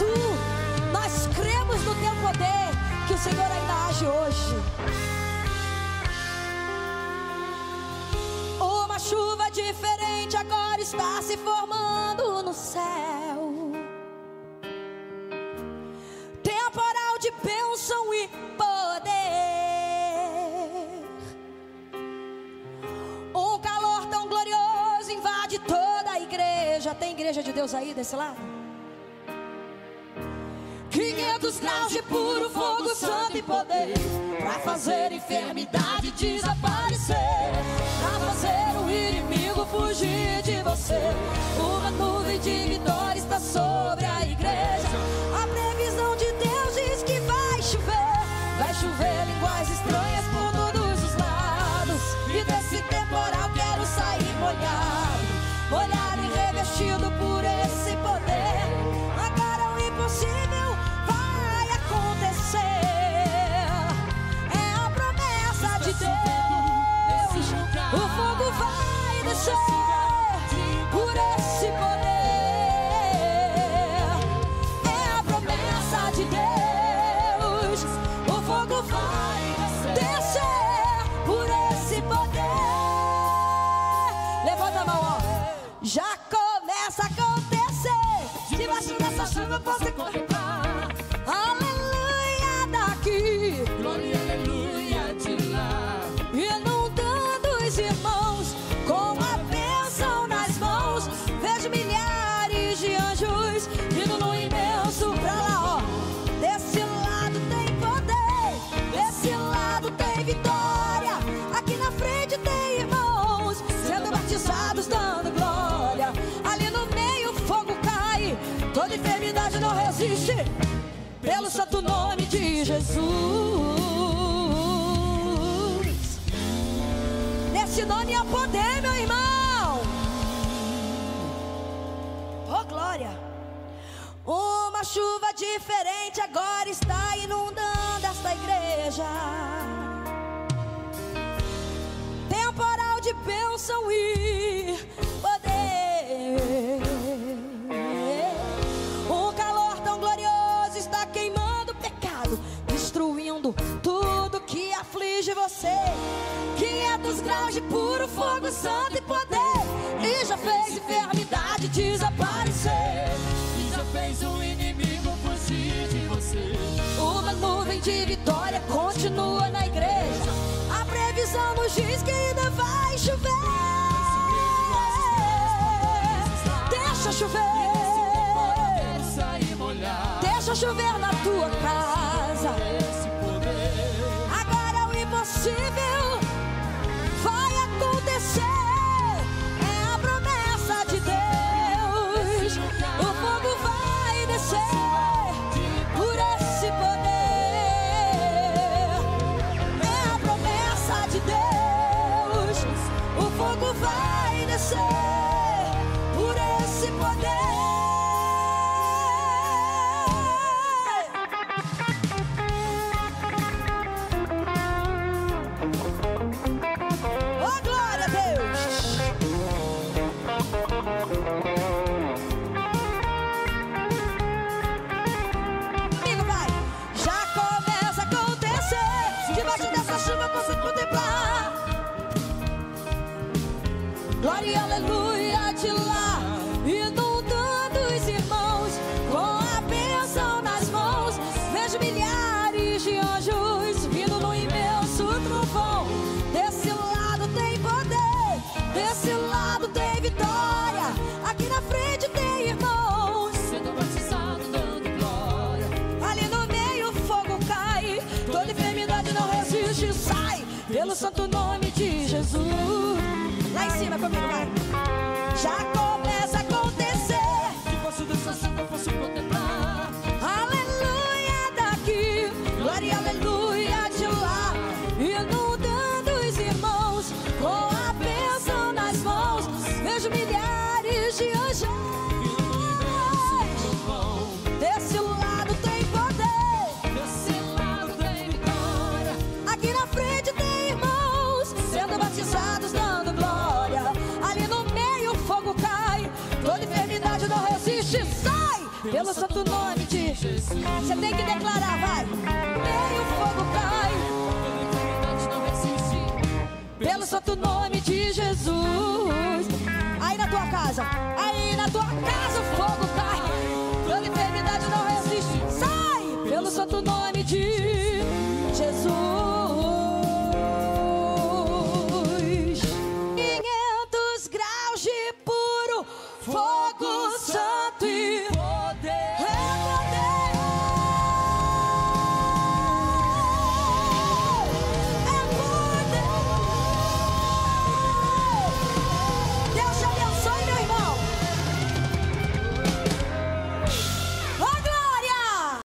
tu. Nós cremos no teu poder, que o Senhor ainda age hoje. Uma chuva diferente agora está se formando no céu. Temporal de bênção e poder. Um calor tão glorioso invade toda a igreja. Tem igreja de Deus aí desse lado? 500 graus de puro fogo santo e poder. Pra fazer enfermidade desaparecer. Pra fazer o inimigo fugir de você. Uma nuvem de vitória está sobre a igreja Levanta mão, ó. Já começa a acontecer. Debaixo dessa chuva você contemplar. Não resiste. Pelo santo nome de Jesus. Nesse nome há poder, meu irmão. Oh, glória. Uma chuva diferente agora está inundando esta igreja. Temporal de bênção e destruindo tudo que aflige você. 500 graus de puro fogo santo e poder. E já fez enfermidade desaparecer. E já fez o inimigo fugir de você. Uma nuvem de vitória continua na igreja. A previsão nos diz que ainda vai chover. Deixa chover. Deixa chover na tua casa. Impossível vai acontecer. É a promessa de Deus. O fogo vai descer por esse poder. É a promessa de Deus. O fogo vai descer E aleluia de lá. Inundando os irmãos com a bênção nas mãos. Vejo milhares de anjos vindo no imenso trovão. Desse lado tem poder, desse lado tem vitória. Aqui na frente tem irmãos. Sendo batizado, dando glória. Ali no meio o fogo cai, toda enfermidade não resiste, sai pelo santo nome dos milhares de anjos. Desse lado tem poder. Aqui na frente tem irmãos sendo batizados, dando glória. Ali no meio o fogo cai. Toda enfermidade não resiste, sai pelo santo nome de Jesus. Você tem que declarar, vai. Meio fogo cai. Pelo santo nome de Jesus. Aí na tua casa,